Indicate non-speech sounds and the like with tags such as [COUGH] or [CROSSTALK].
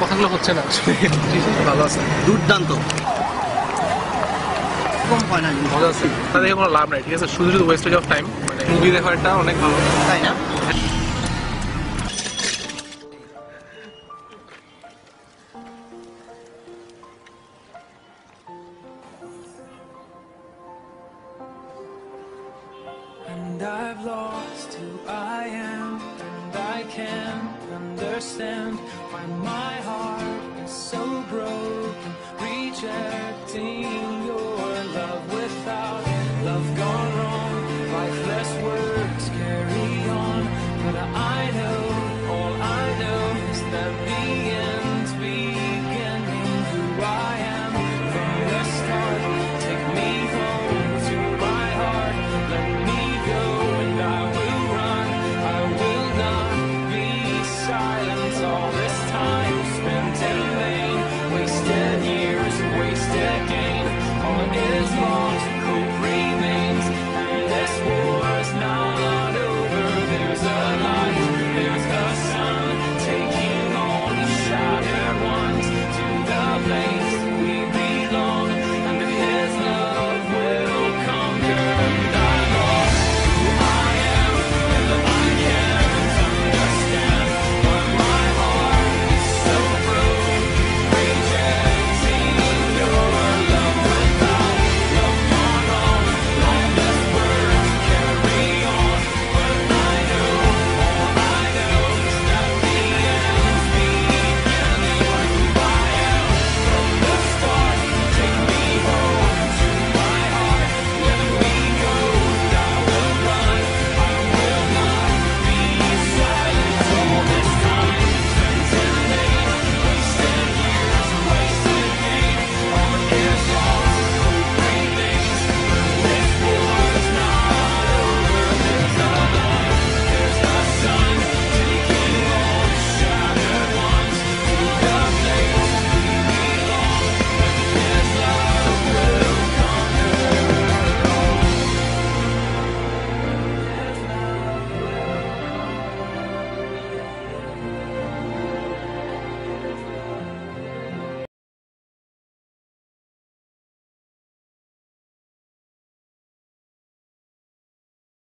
কথাগুলো হচ্ছে না। [LAUGHS] ভালো আছে। দুর্দান্ত। কম হয় না জিনিসটা দেখে কোনো লাভ নাই ঠিক আছে? শুধু শুধু ওয়েস্টেজ অফ টাইম মানে মুভি দেখাটা অনেক ভালো। তাই না? And I've lost who I am, and I can't understand why my heart is so broken. Reach out.